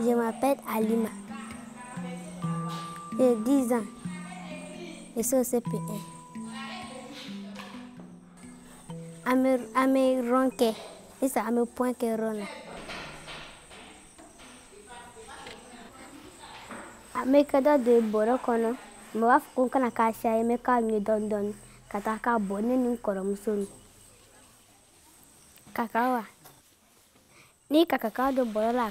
Je m'appelle Alima. J'ai 10 ans. Je suis au CP1. Ame ronke. Isa ame point que rona. Ame kada de bɔrɔ kɔnɔ. Mɛ b'a fɔ ko n kana k'a siya ye n bɛ k'a ɲɛ dɔɔni dɔɔni ka taa ni kɔrɔmuso ni. Kaka wa. N'i ka kaka don la.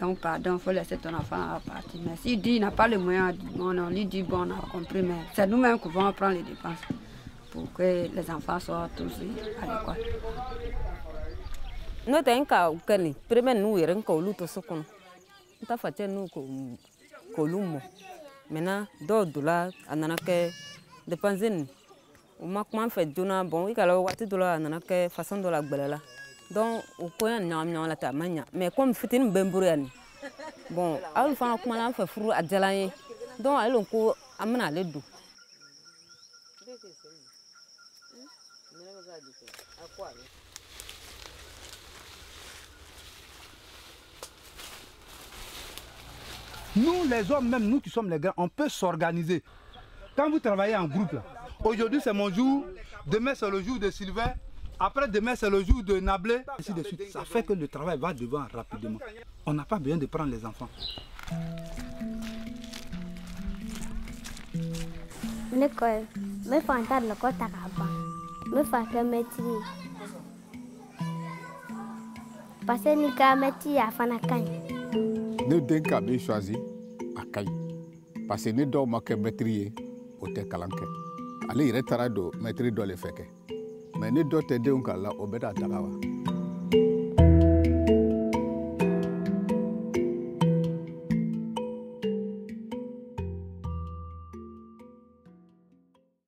Donc pardon, il faut laisser ton enfant partir. Mais s'il dit qu'il n'a pas les moyens, on, lui dit bon, on a compris, mais c'est nous-mêmes qui vont prendre les dépenses pour que les enfants soient tous à l'école. n'o tɛ n ka kɛ nin peremɛ ninnu yɛrɛ n ka olu to so kɔnɔ n ta facɛ n'u k'olu mɔ mɛna dɔw a nana kɛ depanse nin o ma kuma n fɛ joona bɔn i ka la waati dɔ la façon donc o ko yan ɲagami la ten mais comme fitini bɛ n bon alu fana kumana an fɛ a diyala n donc ale lo ko an bɛna Nous, les hommes, même nous qui sommes les grands, on peut s'organiser. Quand vous travaillez en groupe, aujourd'hui c'est mon jour, demain c'est le jour de Sylvain, après demain c'est le jour de Nablé, ainsi de suite. Ça fait que le travail va devant rapidement. On n'a pas besoin de prendre les enfants. Ne k'a ban ka mɛtiri parce que n'i ka mɛtiri a fana ka ɲi ne den ka choisi a ka ɲi parce que ni dɔw ma kɛ mɛtiri ye o tɛ kalan kɛ ale yɛrɛ taara don mɛtiri dɔ le fɛ kɛ mɛ ni dɔ tɛ denw kalan la o bɛ da daga wa